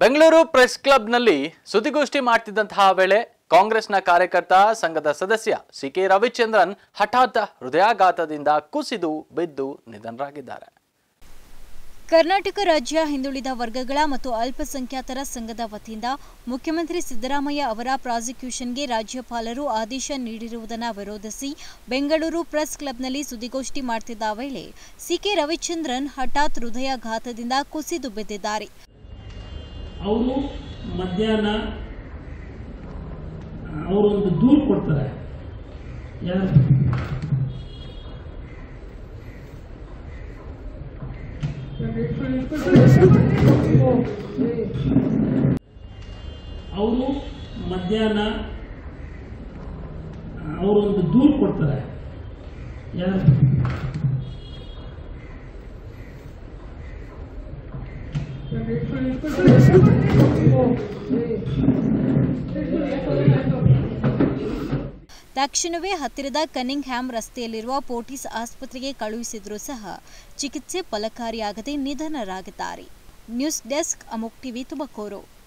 Bengaluru press ಕ್ಲಬ್ನಲ್ಲಿ ಸುದ್ದಿಗೋಷ್ಠಿ ಮಾಡ್ತಿದ್ದಂತಹ ವೇಳೆ ಕಾಂಗ್ರೆಸ್ನ ಕಾರ್ಯಕರ್ತ ಸಂಘದ ಸದಸ್ಯ ಸಿ ಕೆ ರವಿಚಂದ್ರನ್ ಹಠಾತ್ ಹೃದಯಾಘಾತದಿಂದ ಕುಸಿದು ಬಿದ್ದು ನಿಧನರಾಗಿದ್ದಾರೆ. ಕರ್ನಾಟಕ ರಾಜ್ಯ ಹಿಂದುಳಿದ ವರ್ಗಗಳ ಮತ್ತು ಅಲ್ಪಸಂಖ್ಯಾತರ ಸಂಘದ ವತಿಯಿಂದ ಮುಖ್ಯಮಂತ್ರಿ ಸಿದ್ದರಾಮಯ್ಯ ಅವರ ಪ್ರಾಸಿಕ್ಯೂಷನ್ಗೆ ರಾಜ್ಯಪಾಲರು ಆದೇಶ ನೀಡಿರುವುದನ್ನು ವಿರೋಧಿಸಿ ಬೆಂಗಳೂರು ಪ್ರೆಸ್ ಕ್ಲಬ್ನಲ್ಲಿ ಸುದ್ದಿಗೋಷ್ಠಿ ಮಾಡ್ತಿದ್ದ ವೇಳೆ ಸಿಕೆ ರವಿಚಂದ್ರನ್ ಹಠಾತ್ ಹೃದಯಾಘಾತದಿಂದ ಕುಸಿದು ಬಿದ್ದಿದ್ದಾರೆ. ಅವರು ಮಧ್ಯಾಹ್ನ ಅವರೊಂದು ದೂರು ಕೊಡ್ತಾರೆ. ಯಾರು? ಅವರು ಮಧ್ಯಾಹ್ನ ಅವರೊಂದು ದೂರು ಕೊಡ್ತಾರೆ. ಯಾರು? ತಕ್ಷಣವೇ ಹತ್ತಿರದ ಕನ್ನಿಂಗ್ ಹ್ಯಾಮ್ ರಸ್ತೆಯಲ್ಲಿರುವ ಪೋರ್ಟಿಸ್ ಆಸ್ಪತ್ರೆಗೆ ಕಳುಹಿಸಿದರೂ ಸಹ ಚಿಕಿತ್ಸೆ ಫಲಕಾರಿಯಾಗದೆ ನಿಧನರಾಗಿದ್ದಾರೆ. ನ್ಯೂಸ್ ಡೆಸ್ಕ್ ಅಮುಕ್ ಟಿವಿ ತುಮಕೂರು.